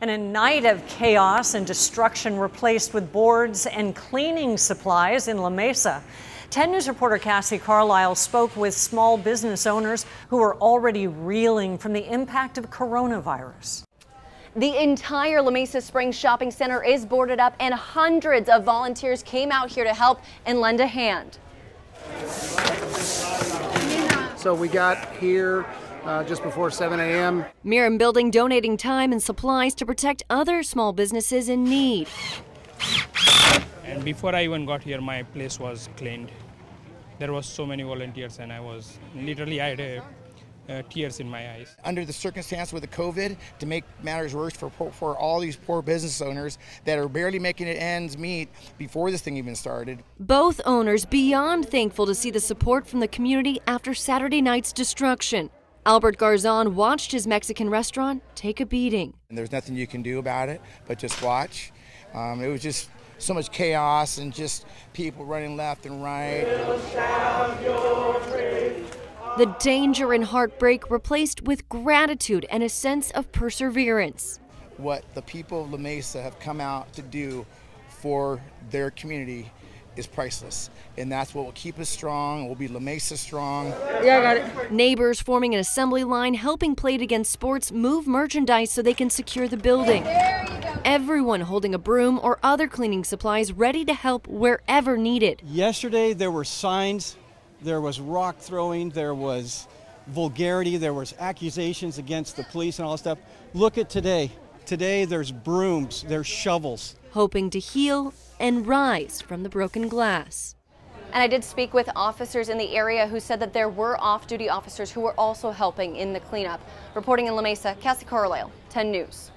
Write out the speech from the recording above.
And a night of chaos and destruction replaced with boards and cleaning supplies in La Mesa. 10 News reporter Cassie Carlisle spoke with small business owners who are already reeling from the impact of coronavirus. The entire La Mesa Springs Shopping Center is boarded up, and hundreds of volunteers came out here to help and lend a hand. So we got here uh, just before 7 a.m. Miram Building donating time and supplies to protect other small businesses in need. And before I even got here, my place was cleaned. There was so many volunteers, and I was literally I had a uh, tears in my eyes. Under the circumstance with the COVID, to make matters worse for, for all these poor business owners that are barely making it ends meet before this thing even started. Both owners beyond thankful to see the support from the community after Saturday night's destruction. Albert Garzon watched his Mexican restaurant take a beating. And there's nothing you can do about it but just watch. Um, it was just so much chaos and just people running left and right. The danger and heartbreak replaced with gratitude and a sense of perseverance. What the people of La Mesa have come out to do for their community is priceless. And that's what will keep us strong. We'll be La Mesa strong. Yeah, I got it. Neighbors forming an assembly line, helping Play It Again Sports move merchandise so they can secure the building. Everyone holding a broom or other cleaning supplies ready to help wherever needed. Yesterday, there were signs there was rock throwing, there was vulgarity, there was accusations against the police and all that stuff. Look at today. Today there's brooms, there's shovels. Hoping to heal and rise from the broken glass. And I did speak with officers in the area who said that there were off-duty officers who were also helping in the cleanup. Reporting in La Mesa, Cassie Carlisle, 10 News.